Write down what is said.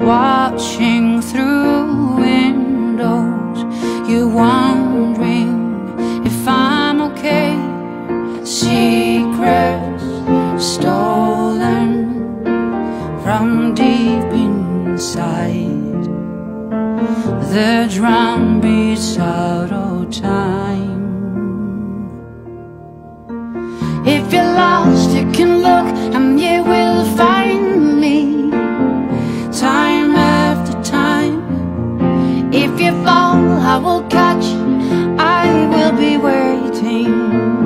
Watching through windows You're wondering if I'm okay. Secrets stolen From deep inside. The drum beats out of time. If you're lost you will catch, I will be waiting.